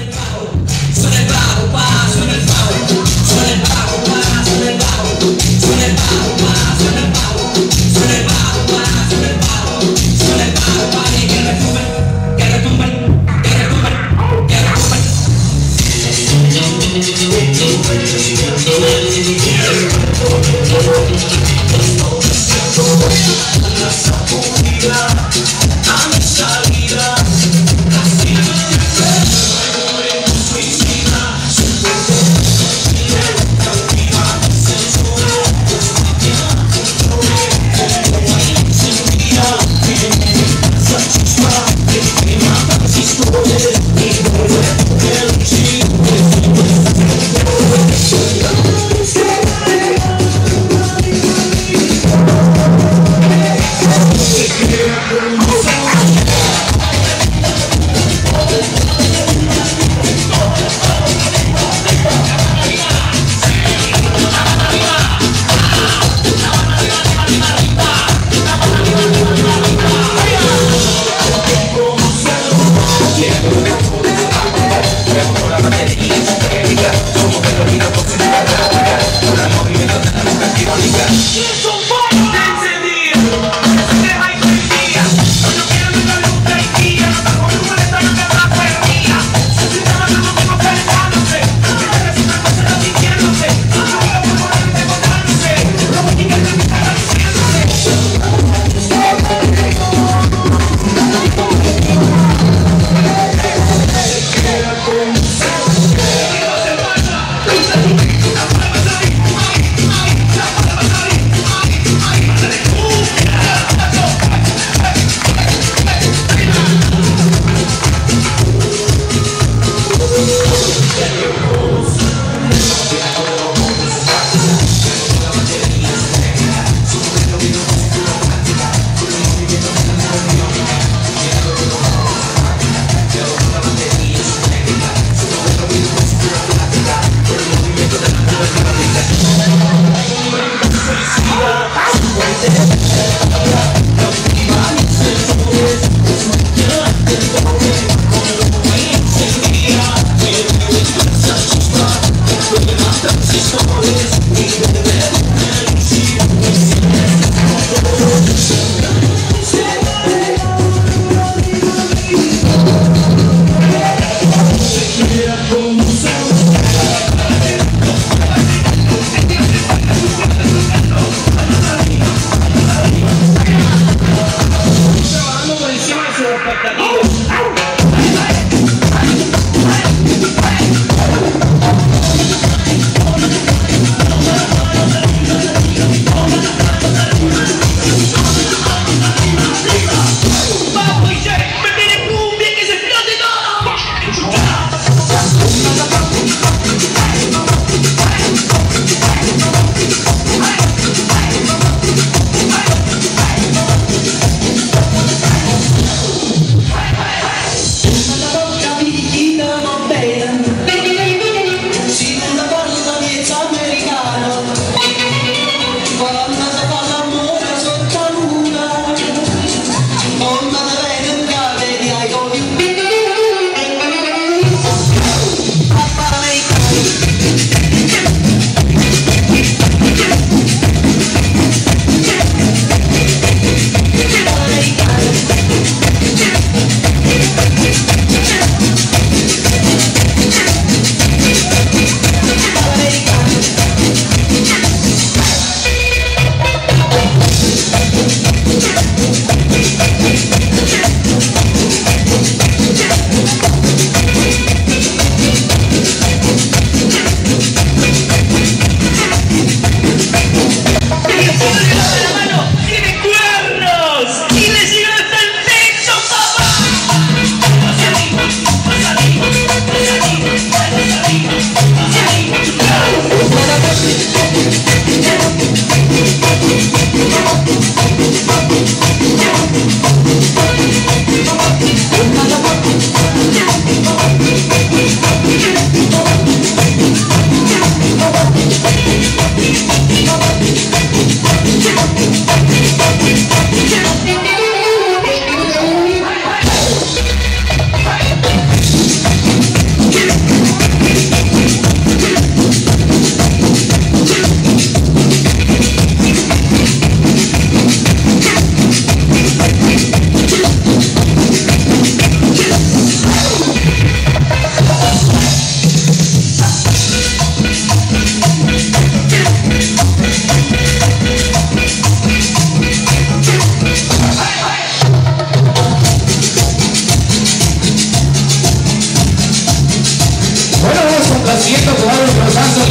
Sa 接受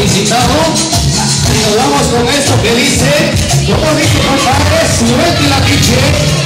felicitamos y nos vamos con esto que dice, como dice compadre, suelta la pinche.